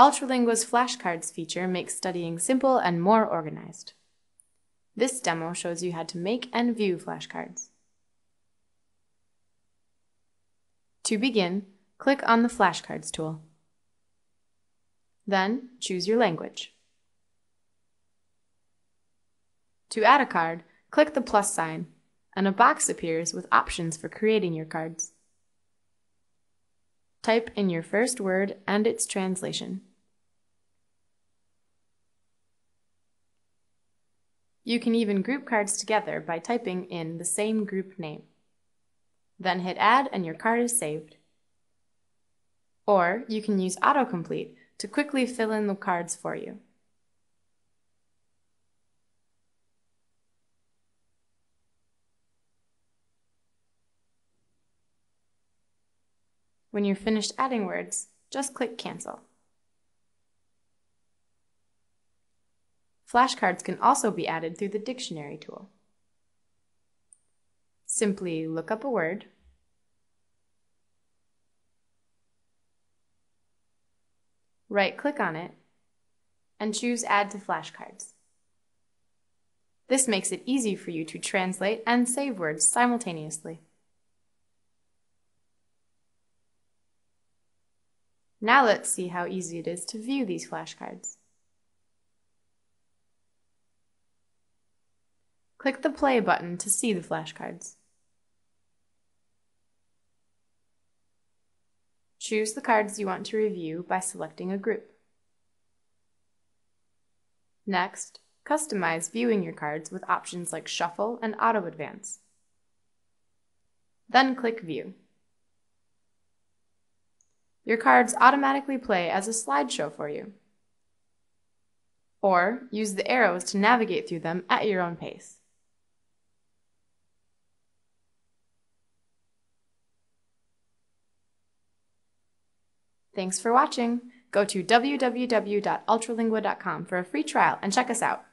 Ultralingua's flashcards feature makes studying simple and more organized. This demo shows you how to make and view flashcards. To begin, click on the Flashcards tool. Then choose your language. To add a card, click the plus sign, and a box appears with options for creating your cards. Type in your first word and its translation. You can even group cards together by typing in the same group name. Then hit Add and your card is saved. Or you can use autocomplete to quickly fill in the cards for you. When you're finished adding words, just click Cancel. Flashcards can also be added through the Dictionary tool. Simply look up a word, right-click on it, and choose Add to Flashcards. This makes it easy for you to translate and save words simultaneously. Now let's see how easy it is to view these flashcards. Click the play button to see the flashcards. Choose the cards you want to review by selecting a group. Next, customize viewing your cards with options like Shuffle and Auto Advance. Then click View. Your cards automatically play as a slideshow for you. Or use the arrows to navigate through them at your own pace. Thanks for watching. Go to www.ultralingua.com for a free trial and check us out.